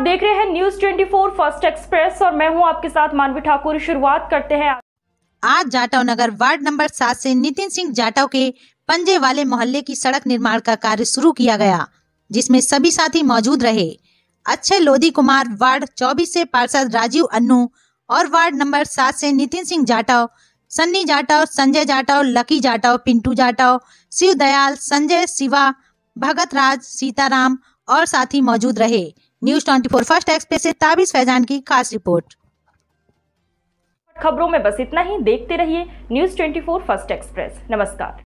देख रहे हैं न्यूज़ 24 फ़र्स्ट एक्सप्रेस और मैं हूँ आपके साथ मानवी ठाकुर। शुरुआत करते हैं आज। जाटव नगर वार्ड नंबर सात से नितिन सिंह जाटव के पंजे वाले मोहल्ले की सड़क निर्माण का कार्य शुरू किया गया, जिसमें सभी साथी मौजूद रहे। अच्छे लोधी कुमार वार्ड 24 से पार्षद राजीव अन्नू और वार्ड नंबर सात से नितिन सिंह जाटव, सन्नी जाटव, संजय जाटव, लकी जाटव, पिंटू जाटव, शिव दयाल, संजय, शिवा भगत राज सीताराम और साथी मौजूद रहे। न्यूज़ 24 फ़र्स्ट एक्सप्रेस ऐसी ताबिज फैजान की खास रिपोर्ट। खबरों में बस इतना ही, देखते रहिए न्यूज़ 24 फ़र्स्ट एक्सप्रेस। नमस्कार।